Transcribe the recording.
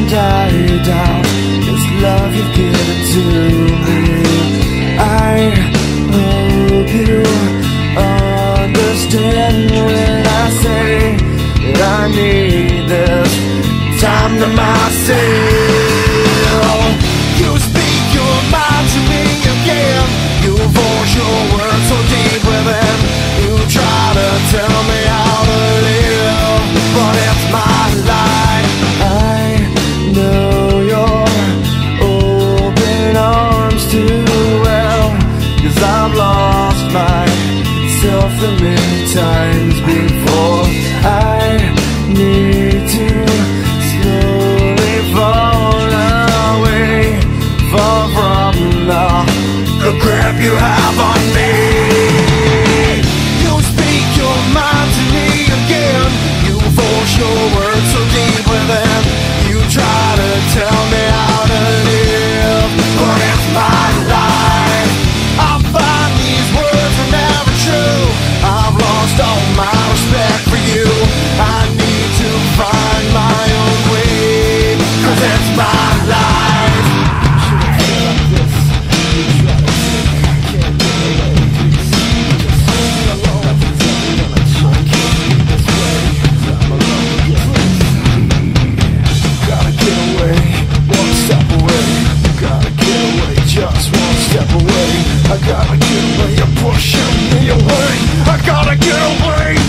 and I doubt this love you've given to me. I hope you understand when I say that I need this time to myself. many times been I gotta get away, you're pushing me away I gotta get away.